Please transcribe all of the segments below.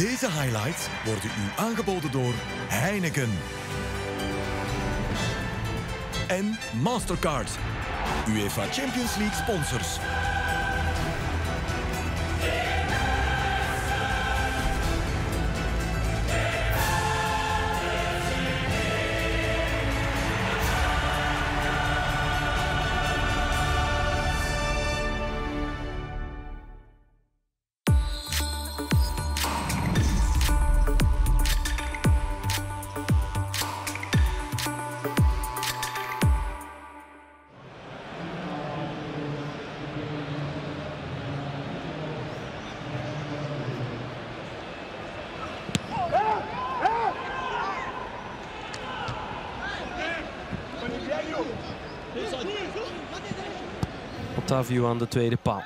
Deze highlights worden u aangeboden door Heineken. En Mastercard, UEFA Champions League sponsors. Otavio aan de tweede paal.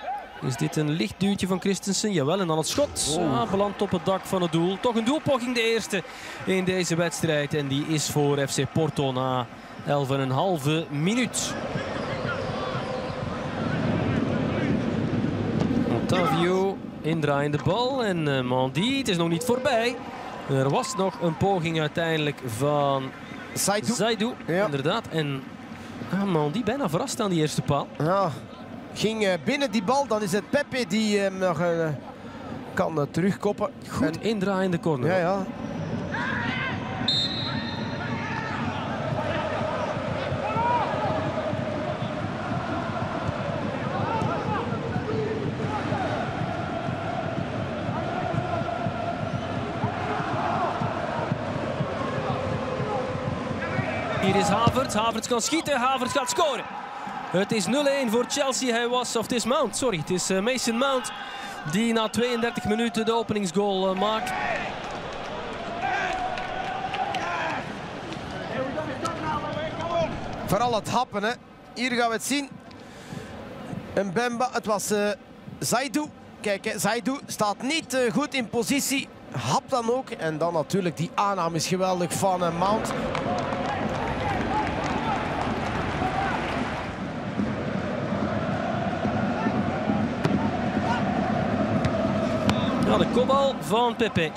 Is dit een licht duwtje van Christensen? Jawel, en dan het schot. Ah, belandt op het dak van het doel. Toch een doelpoging de eerste in deze wedstrijd. En die is voor FC Porto na 11,5 minuut. Otavio indraaiende bal en uh, Mandy. Het is nog niet voorbij. Er was nog een poging uiteindelijk van Saidu. Zaidu. Ja. Inderdaad. En ah, Mandy bijna verrast aan die eerste paal. Ja, ging eh, binnen die bal. Dan is het Pepe die hem nog eh, kan eh, terugkoppen. Goed En- indraaiende corner. ja, ja. Hier is Havertz. Havertz kan schieten. Havertz gaat scoren. Het is 0-1 voor Chelsea. Hij was, of het is Mount, sorry. Het is eh, Mason Mount die na 32 minuten de openingsgoal eh, maakt. Vooral het happen. Hè. Hier gaan we het zien. Een Bemba. Het was eh Zaidu. Kijk, Zaidu staat niet goed in positie. Hap dan ook. En dan natuurlijk die aanname is geweldig van Mount. De kopbal van Pepe.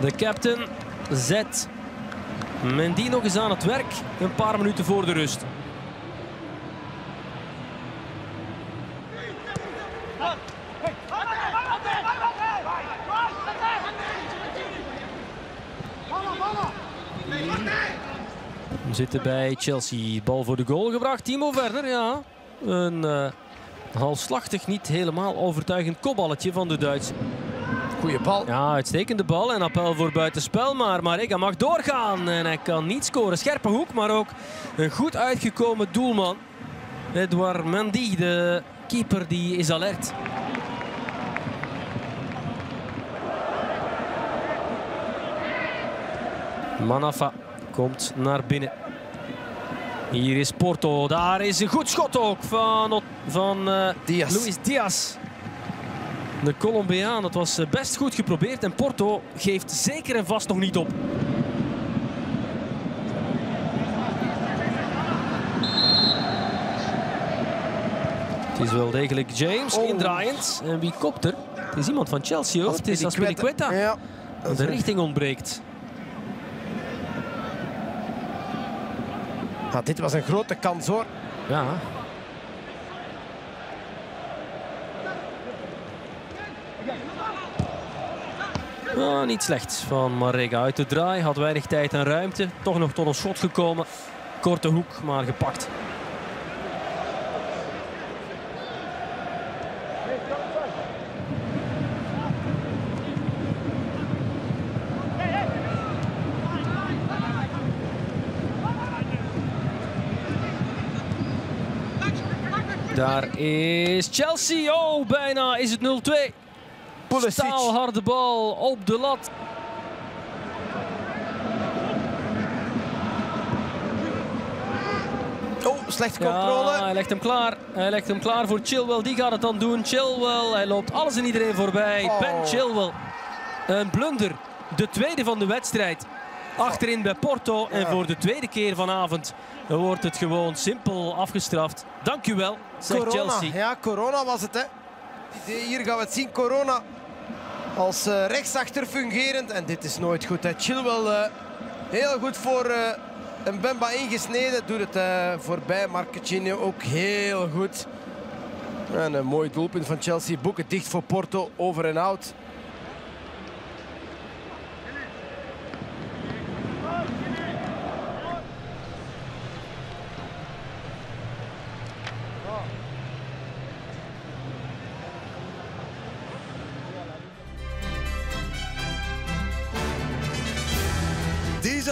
De captain zet Mendy nog eens aan het werk. Een paar minuten voor de rust. We zitten bij Chelsea. Bal voor de goal gebracht. Timo Werner, ja. Een eh, halfslachtig, niet helemaal overtuigend kopballetje van de Duits. Goeie bal. Ja, uitstekende bal en appel voor buitenspel. Maar Marega mag doorgaan en hij kan niet scoren. Scherpe hoek, maar ook een goed uitgekomen doelman. Edouard Mendy, de keeper, die is alert. Manafa komt naar binnen. Hier is Porto. Daar is een goed schot ook van, van eh, Diaz. Luis Diaz. De Colombiaan, het was eh, best goed geprobeerd en Porto geeft zeker en vast nog niet op. Het is wel degelijk James, Oh. indraaiend. En wie kopt er? Het is iemand van Chelsea hoor. Het is Aspilicueta. Ja. dat De richting ontbreekt. Ja, dit was een grote kans hoor. Ja. Ah, niet slecht van Marega uit de draai. Had weinig tijd en ruimte. Toch nog tot een schot gekomen. Korte hoek, maar gepakt. Daar is Chelsea. Oh, bijna is het 0-2. Pulisic. Staalharde bal op de lat. Oh, slechte controle. Ja, hij legt hem klaar. Hij legt hem klaar voor Chilwell. Die gaat het dan doen. Chilwell, hij loopt alles en iedereen voorbij. Oh. Ben Chilwell. Een blunder. De tweede van de wedstrijd. Achterin bij Porto. En voor de tweede keer vanavond wordt het gewoon simpel afgestraft. Dank u wel, zegt corona. Chelsea. Ja, corona was het hè. Hier gaan we het zien, corona. Als uh, rechtsachter fungerend. En dit is nooit goed. Hij Chilwell uh, heel goed voor uh, een Bemba ingesneden. Doet het voorbij. Marquinhos ook heel goed. En een mooi doelpunt van Chelsea. Boeken dicht voor Porto. Over en out.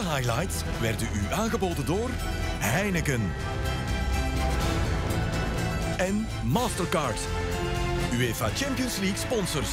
Deze highlights werden u aangeboden door Heineken en Mastercard, UEFA Champions League sponsors.